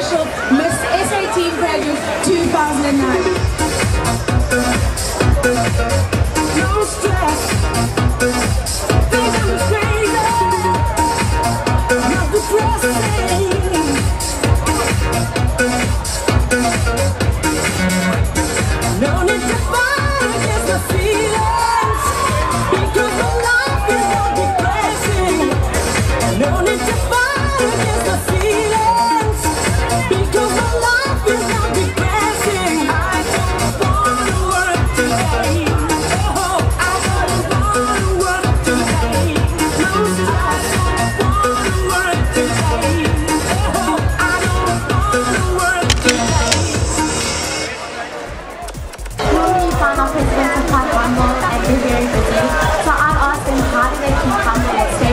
official Miss SA Teen Pageant 2009. No stress.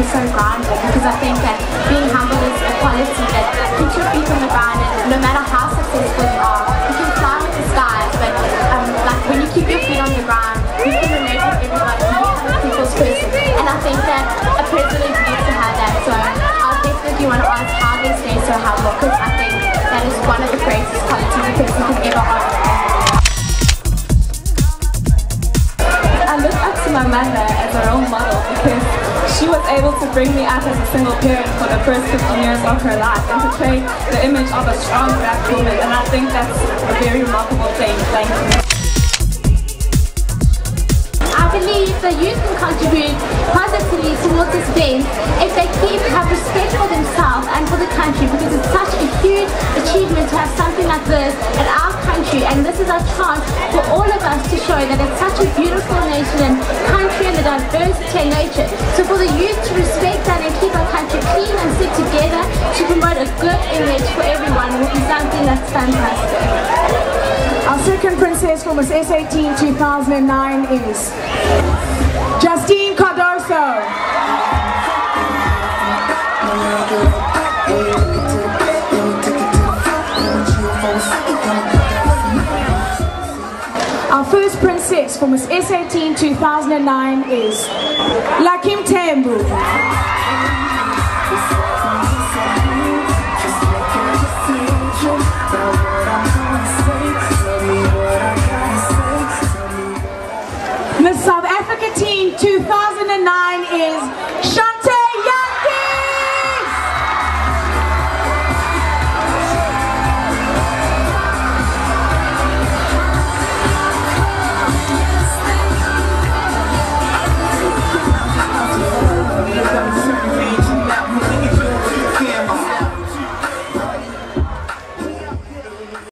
So grounded because I think that being humble is a quality that keeps your feet on the ground and no matter how successful you are, you can fly with the skies but um, like when you keep your feet on the ground, you can relate with everybody, you a people's person and I think that a president needs to have that so I'll definitely want to ask how they stay so humble because I think that is one of the greatest qualities a person can ever own. I look up to my mother as a role model she was able to bring me up as a single parent for the first 15 years of her life and to portray the image of a strong black woman and I think that's a very remarkable thing. Thank you. I believe the youth can contribute positively towards this event if they keep have respect for themselves and for the country because it's such a huge achievement to have something like this in our country and this is our chance for all of us to show that it's such a beautiful nation and country the diversity and nature. So for the youth to respect that and keep our country clean and sit together to promote a good image for everyone will be something that's fantastic. Our second princess from Miss SA Teen 2009 is Justine Cardoso. Miss SA Teen 2009 is Lucky Mthembu. South Africa team 2009 is